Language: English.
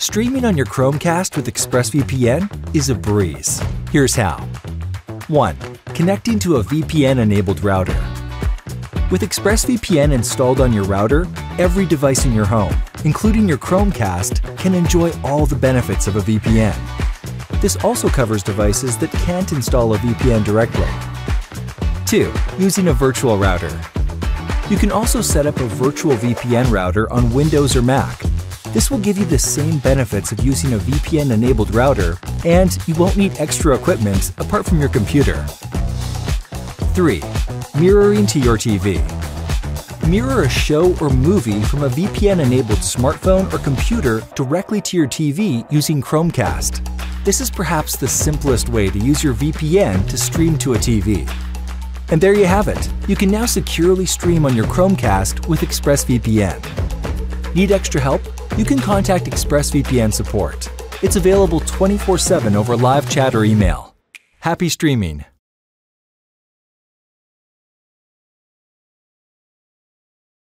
Streaming on your Chromecast with ExpressVPN is a breeze. Here's how. 1. Connecting to a VPN-enabled router. With ExpressVPN installed on your router, every device in your home, including your Chromecast, can enjoy all the benefits of a VPN. This also covers devices that can't install a VPN directly. 2. Using a virtual router. You can also set up a virtual VPN router on Windows or Mac. This will give you the same benefits of using a VPN-enabled router, and you won't need extra equipment apart from your computer. 3. Mirroring to your TV. Mirror a show or movie from a VPN-enabled smartphone or computer directly to your TV using Chromecast. This is perhaps the simplest way to use your VPN to stream to a TV. And there you have it. You can now securely stream on your Chromecast with ExpressVPN. Need extra help? You can contact ExpressVPN support. It's available 24 7 over live chat or email. Happy streaming!